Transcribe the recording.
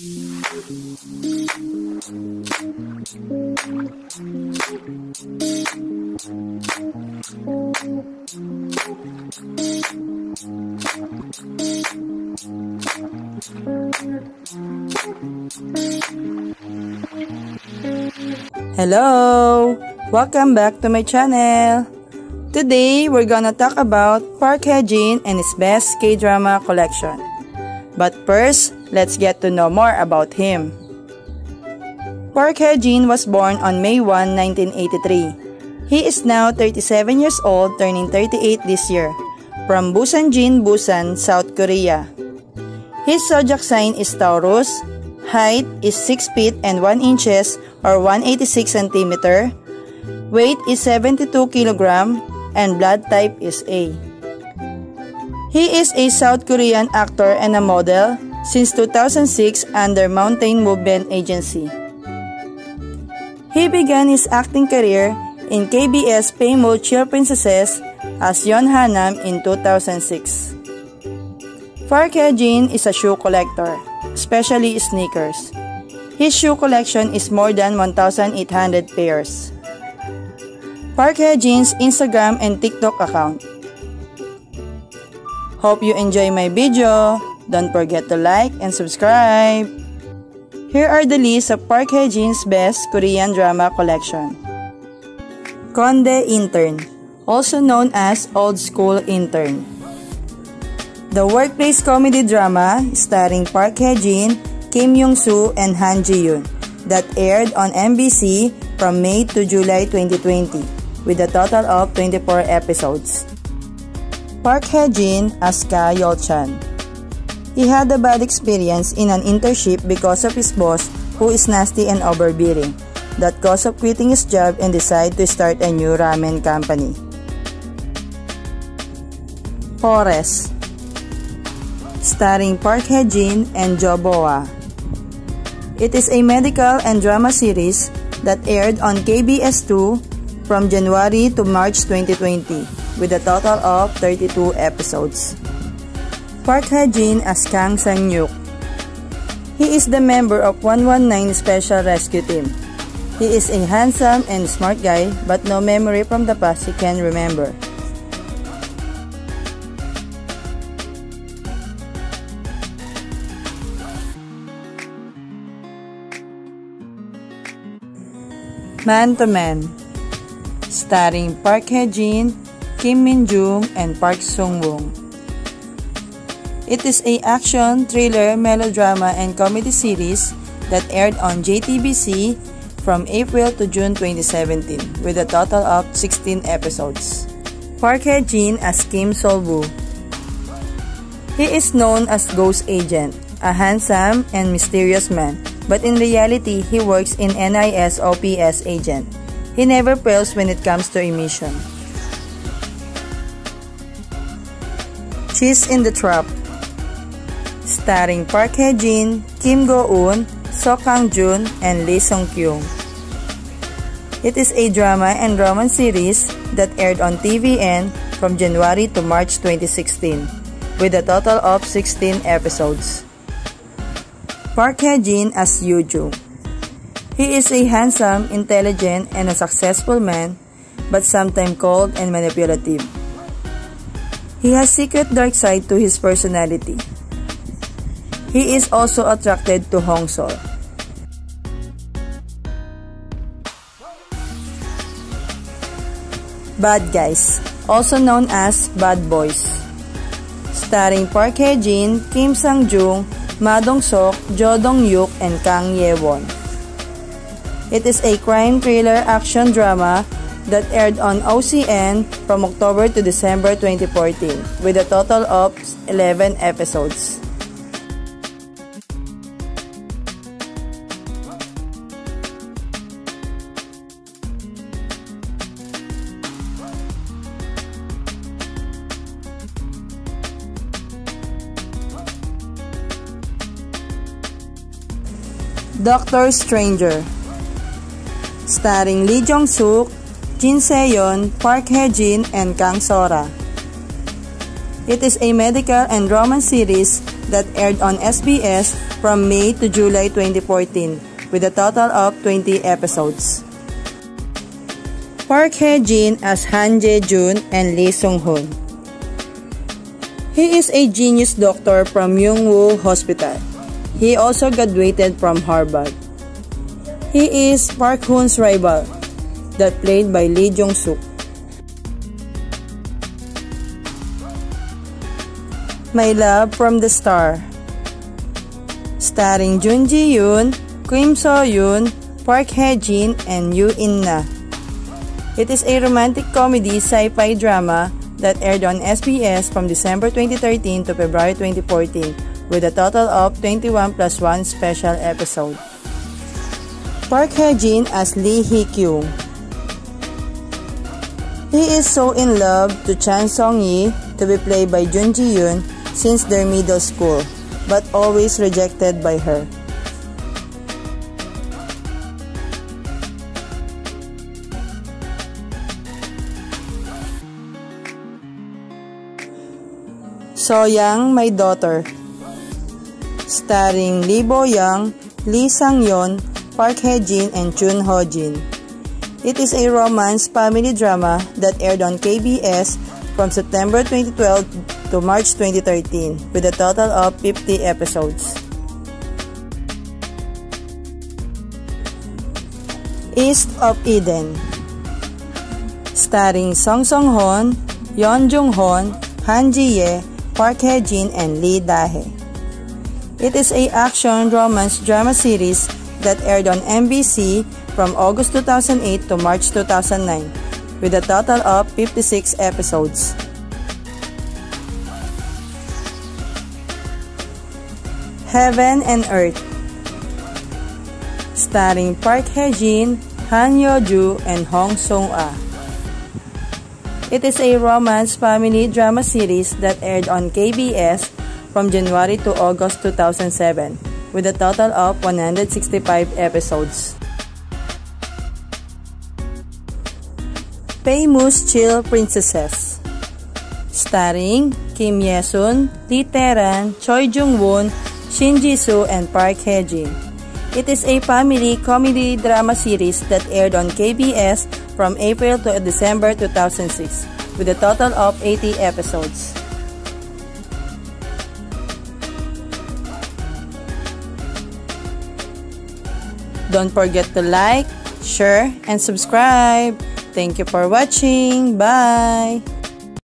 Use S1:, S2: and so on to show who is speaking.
S1: Hello! Welcome back to my channel! Today, we're gonna talk about Park Hae-jin and his best K-drama collection. But first, let's get to know more about him. Park Hae-jin was born on May 1, 1983. He is now 37 years old, turning 38 this year, from Busanjin, Busan, South Korea. His zodiac sign is Taurus, height is 6 feet and 1 inches or 186 centimeter, weight is 72 kilogram, and blood type is A. He is a South Korean actor and a model since 2006 under Mountain Movement Agency. He began his acting career in KBS Paymode Chill Princesses as Yon Hanam in 2006. Park Hae-jin is a shoe collector, especially sneakers. His shoe collection is more than 1,800 pairs. Park Hae-jin's Instagram and TikTok account. Hope you enjoy my video. Don't forget to like and subscribe. Here are the list of Park Hae-jin's best Korean drama collection. Kkondae Intern, also known as Old School Intern. The workplace comedy drama starring Park Hae-jin, Kim Eung-soo, and Han Ji-eun that aired on MBC from May to July 2020 with a total of 24 episodes. Park Hae-jin as Ka Yol-chan he had a bad experience in an internship because of his boss who is nasty and overbearing. That caused of quitting his job and decide to start a new ramen company. Forest Starring Park Hae-jin and Jo Bo-ah. It is a medical and drama series that aired on KBS2 from January to March 2020 with a total of 32 episodes. Park Hae-jin as Kang Sang-yuk. He is the member of 119 Special Rescue Team. He is a handsome and smart guy but no memory from the past he can remember. Man to Man Starring Park Hae-jin, Kim Min-jung, and Park Sung-woong. It is a action, thriller, melodrama, and comedy series that aired on JTBC from April to June 2017 with a total of 16 episodes. Park Hae-jin as Kim Sol-woo. He is known as Ghost Agent, a handsome and mysterious man, but in reality, he works in NIS OPS agent. He never fails when it comes to a mission. Cheese in the Trap starring Park Hae-jin, Kim Go-eun, Seo Kang-joon, and Lee Sung-kyung. It is a drama and romance series that aired on TVN from January to March 2016 with a total of 16 episodes. Park Hae-jin as Yoo-joo. He is a handsome, intelligent, and a successful man, but sometimes cold and manipulative. He has secret dark side to his personality. He is also attracted to Hong Sol. Bad Guys, also known as Bad Boys. Starring Park Hae-jin, Kim Sang-jung, Ma Dong-sok, Jo Dong-yuk, and Kang Ye-won. It is a crime thriller action drama that aired on OCN from October to December 2014 with a total of 11 episodes. Doctor Stranger Starring Lee Jong-suk, Jin Se-yeon, Park Hae-jin, and Kang Sora. It is a medical and romance series that aired on SBS from May to July 2014 with a total of 20 episodes. Park Hae-jin as Han Jae-jun and Lee Sung-hoon. He is a genius doctor from Youngwoo Hospital. He also graduated from Harvard. He is Park Hoon's rival, that played by Lee Jong-suk. My Love from the Star Starring Jun Ji-hyun, Kim Soo-hyun, Park Hae-jin, and Yoo In-na. It is a romantic comedy sci-fi drama that aired on SBS from December 2013 to February 2014 with a total of 21 plus 1 special episode. Park Hae-jin as Lee Hee-kyung. He is so in love to Cheon Song-yi to be played by Jun Ji-hyun since their middle school, but always rejected by her. Soyang, My Daughter Starring Lee Bo Young, Lee Sang-yoon, Park Hae-jin, and Chun Ho-jin. It is a romance family drama that aired on KBS from September 2012 to March 2013 with a total of 50 episodes. East of Eden Starring Song Seung-heon, Yeon Jung-hoon, Han Ji-hye, Park Hae-jin, and Lee Dae. It is a action romance drama series that aired on MBC from August 2008 to March 2009 with a total of 56 episodes. Heaven and Earth Starring Park Hae-jin, Han Hyo-joo, and Hong Sung-ah. It is a romance family drama series that aired on KBS from January to August 2007 with a total of 165 episodes. Famous Chill Princesses Starring Kim Hye-sun, Lee Tae-ran, Choi Jung-won, Shin Ji-soo, and Park Hae-jin. It is a family comedy drama series that aired on KBS from April to December 2006 with a total of 80 episodes. Don't forget to like, share, and subscribe. Thank you for watching. Bye!